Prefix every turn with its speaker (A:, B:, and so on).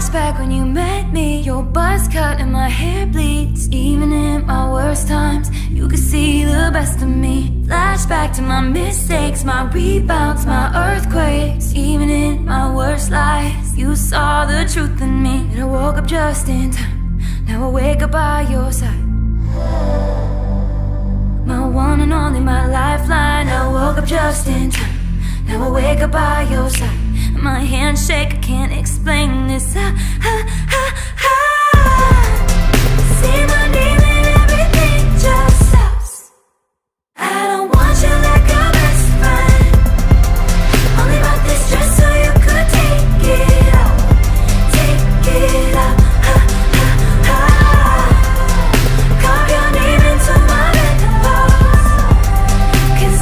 A: Flashback when you met me. Your buzz cut and my hair bleeds. Even in my worst times You could see the best of me. Flashback to my mistakes My rebounds, my earthquakes. Even in my worst lies You saw the truth in me. And I woke up just in time. Now I wake up by your side. My one and only, my lifeline. I woke up just in time. Now I wake up by your side my hands shake, I can't explain this. Ah,